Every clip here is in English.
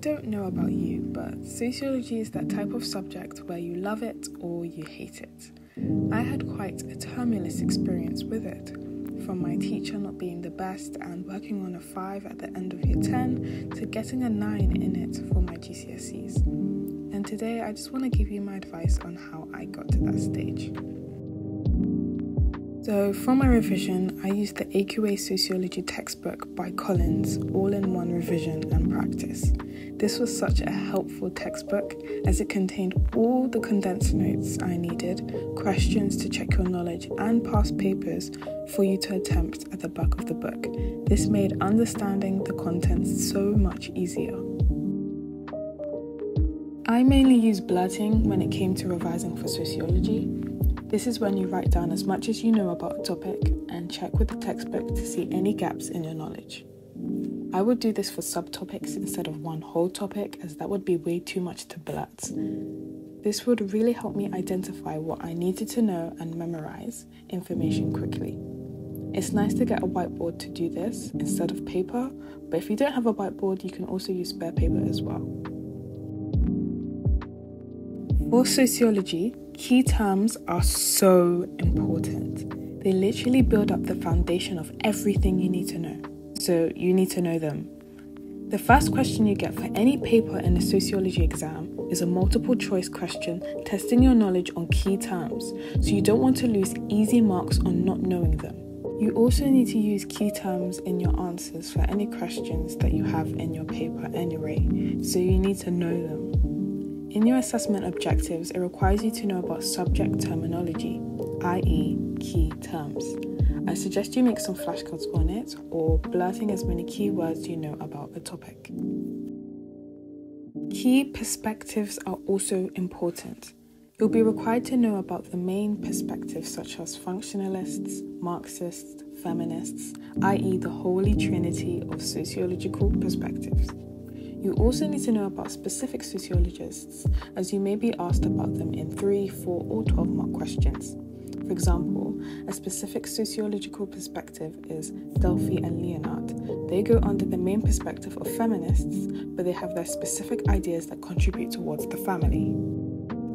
don't know about you, but sociology is that type of subject where you love it or you hate it. I had quite a tumultuous experience with it, from my teacher not being the best and working on a 5 at the end of year 10 to getting a 9 in it for my GCSEs. And today I just want to give you my advice on how I got to that stage. So, for my revision, I used the AQA Sociology textbook by Collins, all in one revision and practice. This was such a helpful textbook as it contained all the condensed notes I needed, questions to check your knowledge, and past papers for you to attempt at the back of the book. This made understanding the contents so much easier. I mainly used blurting when it came to revising for sociology. This is when you write down as much as you know about a topic and check with the textbook to see any gaps in your knowledge. I would do this for subtopics instead of one whole topic, as that would be way too much to blurt. This would really help me identify what I needed to know and memorize information quickly. It's nice to get a whiteboard to do this instead of paper, but if you don't have a whiteboard, you can also use spare paper as well. For sociology, key terms are so important. They literally build up the foundation of everything you need to know. So you need to know them. The first question you get for any paper in a sociology exam is a multiple choice question testing your knowledge on key terms, so you don't want to lose easy marks on not knowing them. You also need to use key terms in your answers for any questions that you have in your paper anyway, so you need to know them. In your assessment objectives, it requires you to know about subject terminology, i.e., key terms. I suggest you make some flashcards on it or blurting as many keywords you know about a topic. Key perspectives are also important. You'll be required to know about the main perspectives such as functionalists, Marxists, feminists, i.e., the holy trinity of sociological perspectives. You also need to know about specific sociologists, as you may be asked about them in 3, 4, or 12 mark questions. For example, a specific sociological perspective is Delphy and Leonard. They go under the main perspective of feminists, but they have their specific ideas that contribute towards the family.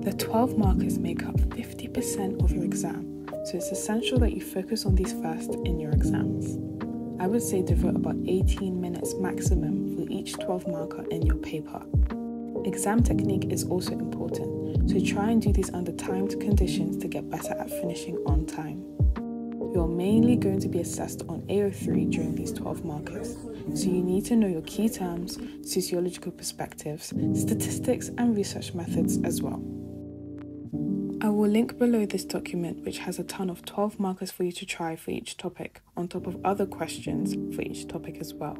The 12 markers make up 50% of your exam, so it's essential that you focus on these first in your exams. I would say devote about 18 minutes maximum for each 12 marker in your paper. Exam technique is also important, so try and do these under timed conditions to get better at finishing on time. You're mainly going to be assessed on AO3 during these 12 markers, so you need to know your key terms, sociological perspectives, statistics, and research methods as well. I will link below this document, which has a ton of 12 markers for you to try for each topic, on top of other questions for each topic as well.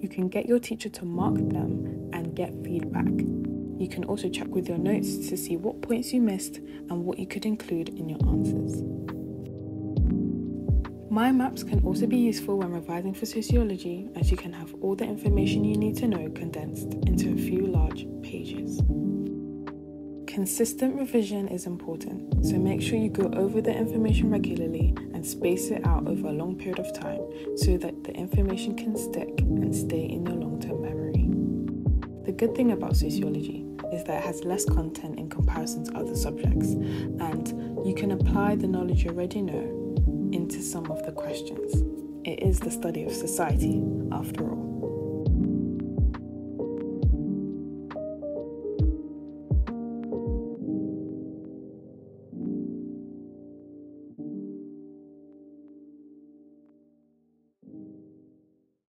You can get your teacher to mark them and get feedback. You can also check with your notes to see what points you missed and what you could include in your answers. Mind maps can also be useful when revising for sociology, as you can have all the information you need to know condensed into a few large pages. Consistent revision is important, so make sure you go over the information regularly and space it out over a long period of time so that the information can stick and stay in your long term memory. The good thing about sociology is that it has less content in comparison to other subjects, and you can apply the knowledge you already know into some of the questions. It is the study of society, after all.